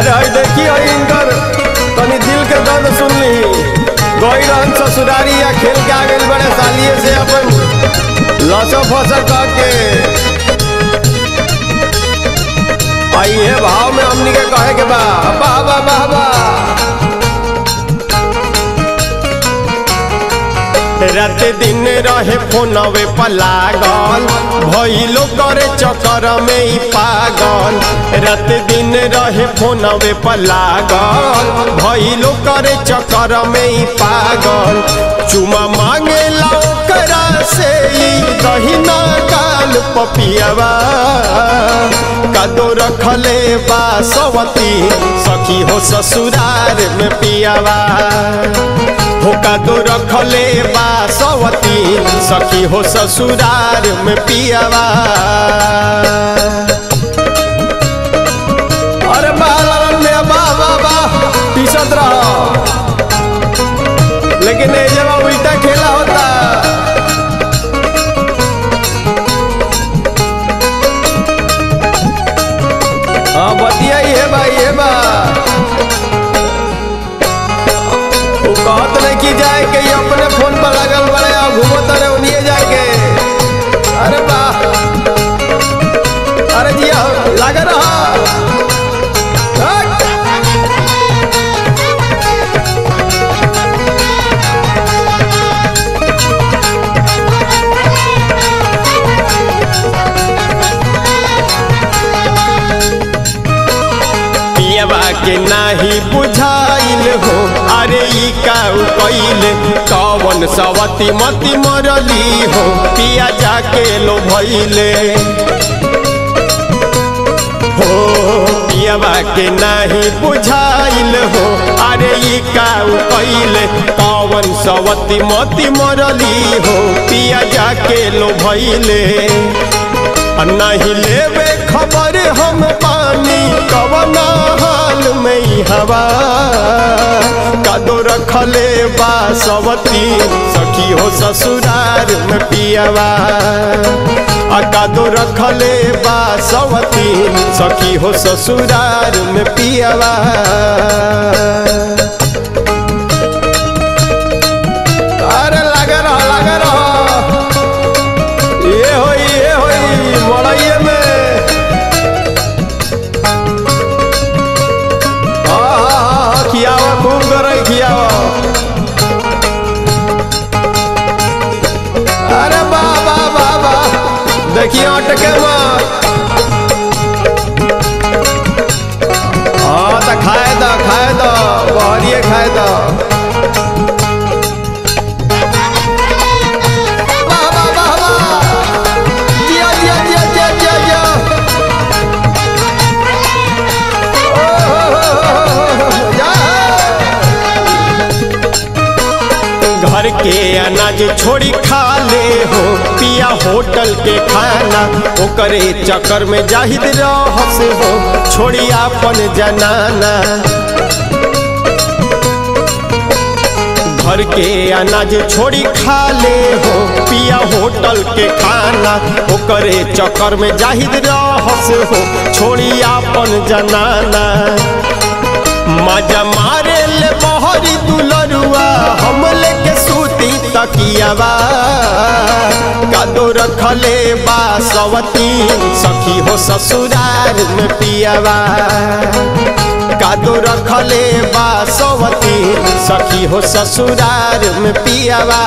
अरे आई देखी आई इनकर तनी दिल के दर्द सुन ली गई रहन ससुरारी या खेल के आगे बड़े सालिए से अपन लसो फसो कह के आई है भाव में हमनी के कहे के बा बा बा बा वाह रात दिन रहे फोनवे पर लागल भइलो करे चक्कर में ही पागल रात दिन रहे फोनवे पर लागल भइलो करे चक्कर में ही पागल चुमा मांगे ओकरा से दहिना काल पपियावा। कदो रखले बा सवती। सखी हो ससुरार में पियावा। होका तो रखले बा सवती। सखी हो ससुरार में पियावा। लेकिन ये जब उल्टा जाए के अपने फ़ोन पर लगल बड़े और घूमत रहे। के नाही बुझाइल हो। अरे, ई का कैल कवन सवती मती मरली हो। पिया जाके लो भइले। हो, पियवा के नाही बुझाइल हो। अरे, ई का कैल कवन सवती मती मरली हो। पिया जाके लो भइले। नहीं लेवे खबर हम पानी कवना हाल में हवा। कदो रखले बा, सवती सखी हो ससुरार में पियावा। आ कदो रखले बा, सवती सखी हो ससुरार में पियावा। देखिए अटके मत तो खाए दो खाए दो बहरिए खाए दो। घर के अनाज छोड़ी खा ले हो। होटल के खाना ओकरे चक्कर में जाहिद रहस हो, छोड़ी अपन जनाना। घर के अनाज छोड़ी खा ले हो, पिया होटल के खाना ओकरे चक्कर में जाहिद रहस हो, छोड़ी अपन जनाना। मज़ा मारे ले बहरी दुलरुआ हम लेके सूती तकियावा कदो रखले बा सखी हो ससुरार में पियावा। कादो रखले बा, सवती। सखी हो ससुरार में पियावा।